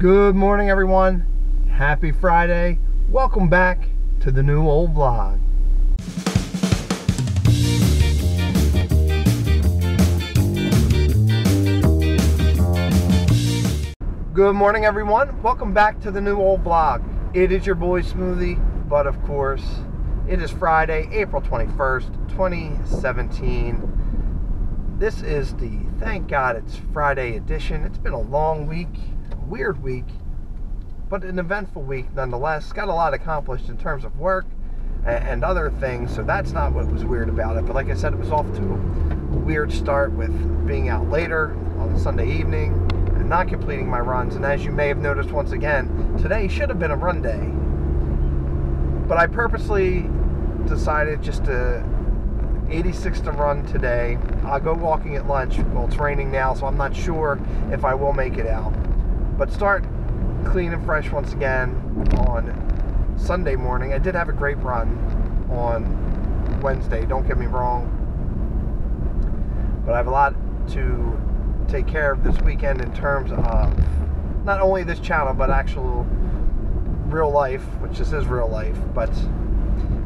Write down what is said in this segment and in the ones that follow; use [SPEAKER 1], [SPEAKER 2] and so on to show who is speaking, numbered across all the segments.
[SPEAKER 1] Good morning, everyone. Happy Friday. Welcome back to the new old vlog. Good morning, everyone. Welcome back to the new old vlog. It is your boy Smoothie, but of course, it is Friday, April 21st, 2017. This is the thank God it's Friday edition. It's been a long week, weird week, but an eventful week nonetheless. Got a lot accomplished in terms of work and other things, so that's not what was weird about it. But like I said, it was off to a weird start with being out later on Sunday evening and not completing my runs. And as you may have noticed once again, today should have been a run day. But I purposely decided just to 86 to run today. I'll go walking at lunch. Well, it's raining now, so I'm not sure if I will make it out. But start clean and fresh once again on Sunday morning. I did have a great run on Wednesday, don't get me wrong. But I have a lot to take care of this weekend in terms of not only this channel, but actual real life, which this is real life, but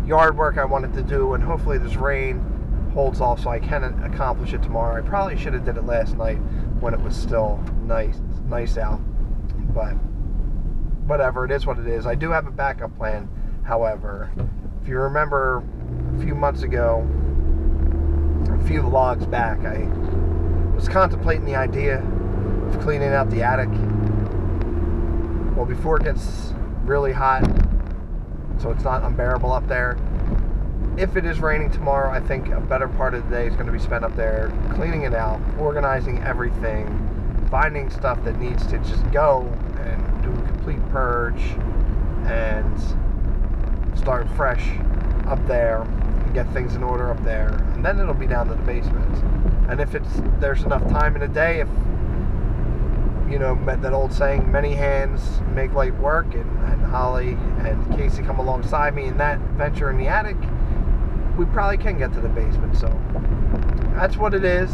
[SPEAKER 1] yard work I wanted to do, and hopefully this rain holds off so I can accomplish it tomorrow. I probably should have did it last night when it was still nice, nice out, but whatever, it is what it is. I do have a backup plan, however. If you remember a few months ago, a few vlogs back, I was contemplating the idea of cleaning out the attic. Well, before it gets really hot, so it's not unbearable up there. If it is raining tomorrow, I think a better part of the day is going to be spent up there cleaning it out, organizing everything, finding stuff that needs to just go and do a complete purge and start fresh up there and get things in order up there. And then it'll be down to the basement. And if it's there's enough time in a day, if you know that old saying, many hands make light work, and, and Holly and Casey come alongside me in that venture in the attic, we probably can get to the basement. So that's what it is.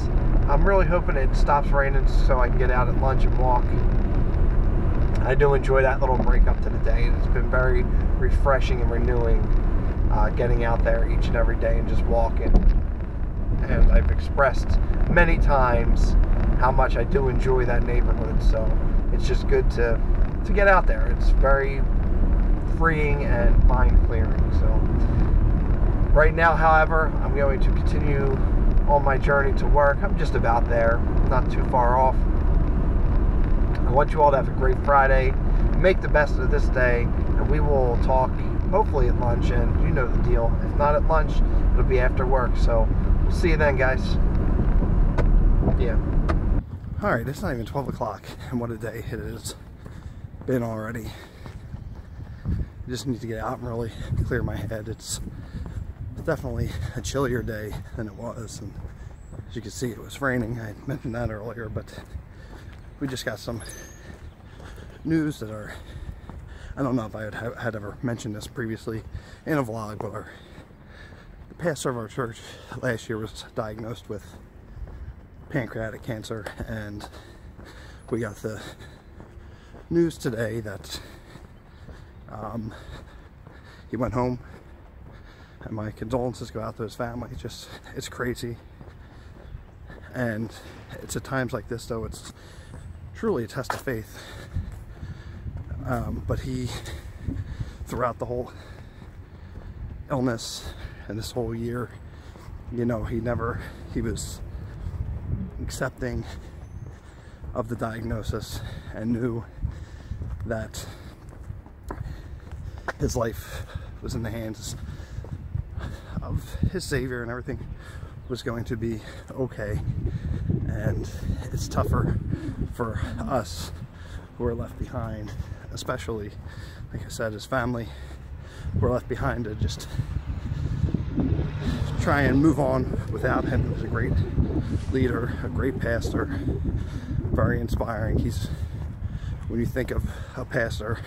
[SPEAKER 1] I'm really hoping it stops raining so I can get out at lunch and walk. I do enjoy that little break up to the day. It's been very refreshing and renewing uh, getting out there each and every day and just walking. And I've expressed many times how much I do enjoy that neighborhood. So it's just good to to get out there. It's very freeing and mind clearing. So right now, however, I'm going to continue on my journey to work. I'm just about there, not too far off. I want you all to have a great Friday. Make the best of this day, and we will talk hopefully at lunch. And you know the deal. If not at lunch, it'll be after work. So we'll see you then, guys. Yeah. All right, it's not even 12 o'clock, and what a day it has been already. I just need to get out and really clear my head. It's definitely a chillier day than it was, and as you can see, it was raining. I mentioned that earlier, but we just got some news that our, I don't know if I had, had ever mentioned this previously in a vlog, but our, the pastor of our church last year was diagnosed with pancreatic cancer, and we got the news today that um, he went home. And my condolences go out to his family. It's just, it's crazy. And it's at times like this, though, it's truly a test of faith. Um, but he, throughout the whole illness and this whole year, you know, he never, he was accepting of the diagnosis and knew that his life was in the hands of his savior and everything was going to be okay and it's tougher for us who are left behind especially like I said his family were left behind to just try and move on without him. He was a great leader, a great pastor, very inspiring. He's, when you think of a pastor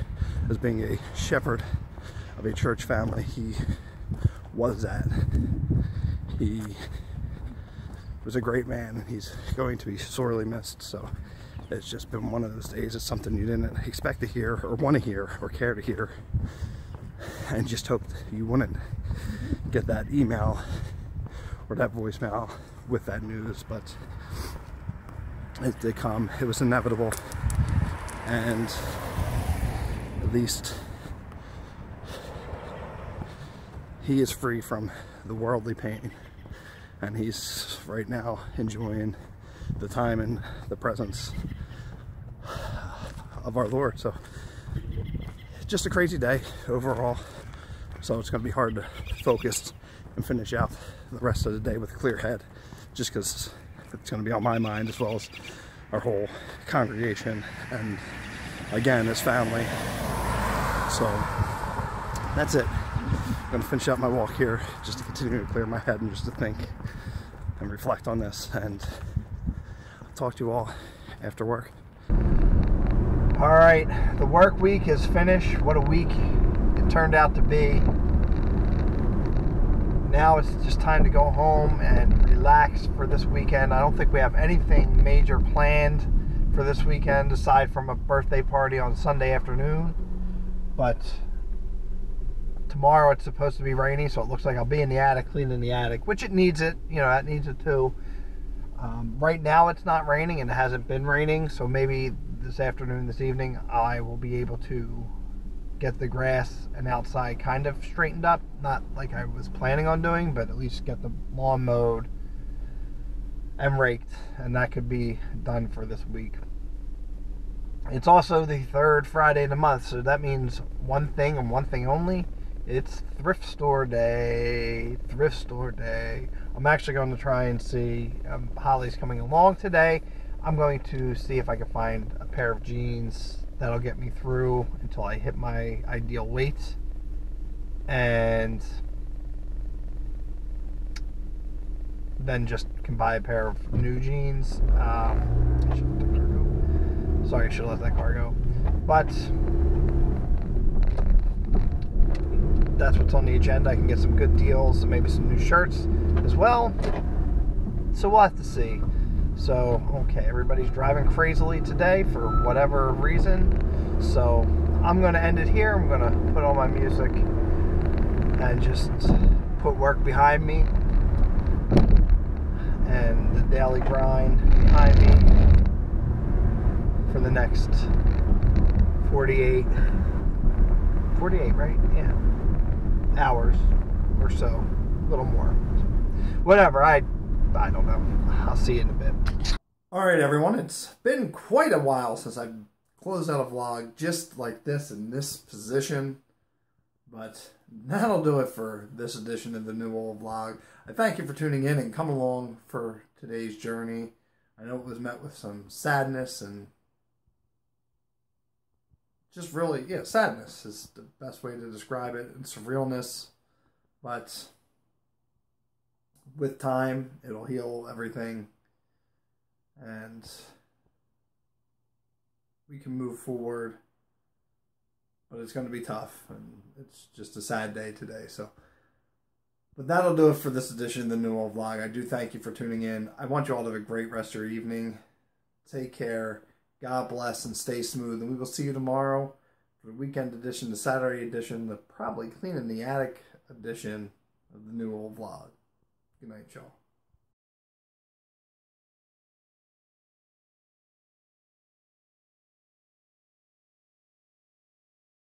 [SPEAKER 1] as being a shepherd of a church family, he was that. He was a great man and he's going to be sorely missed. So
[SPEAKER 2] it's just been one of those days. It's something you didn't expect to hear or want to hear or care to hear. And just hope you wouldn't get that email or that voicemail with that news. But it did come. It was inevitable. And at least he is free from the worldly pain. And he's right now enjoying the time and the presence of our Lord. So just a crazy day overall. So it's going to be hard to focus and finish out the rest of the day with a clear head just because it's going to be on my mind as well as our whole congregation and again his family. So that's it. To finish out my walk here just to continue to clear my head and just to think and reflect on this and I'll talk to you all after work.
[SPEAKER 1] All right, the work week is finished. What a week it turned out to be. Now it's just time to go home and relax for this weekend. I don't think we have anything major planned for this weekend aside from a birthday party on Sunday afternoon. But tomorrow it's supposed to be rainy, so it looks like I'll be in the attic cleaning the attic, which it needs it. You know, that needs it too. Um, right now it's not raining and it hasn't been raining, so maybe this afternoon, this evening, I will be able to get the grass and outside kind of straightened up. Not like I was planning on doing, but at least get the lawn mowed and raked, and that could be done for this week. It's also the third Friday of the month, so that means one thing and one thing only. It's thrift store day. Thrift store day. I'm actually going to try and see. Um, Holly's coming along today. I'm going to see if I can find a pair of jeans that'll get me through until I hit my ideal weight. And then just can buy a pair of new jeans. Um, I Sorry, I should have let that car go. But that's what's on the agenda. I can get some good deals and maybe some new shirts as well. So we'll have to see. So, okay, everybody's driving crazily today for whatever reason. So, I'm going to end it here. I'm going to put on my music and just put work behind me and the daily grind behind me for the next 48 48, right? Yeah hours or so, a little more. Whatever, I I don't know. I'll see you in a bit. All right, everyone. It's been quite a while since I've closed out a vlog just like this in this position. But that'll do it for this edition of the New Old Vlog. I thank you for tuning in and come along for today's journey. I know it was met with some sadness and just really, yeah, sadness is the best way to describe it, and surrealness. But with time, it'll heal everything, and we can move forward. But it's going to be tough, and it's just a sad day today. So, but that'll do it for this edition of the New Old Vlog. I do thank you for tuning in. I want you all to have a great rest of your evening. Take care. God bless and stay smooth. And we will see you tomorrow for the weekend edition, the Saturday edition, the probably cleaning the attic edition of the new old vlog. Good night, y'all.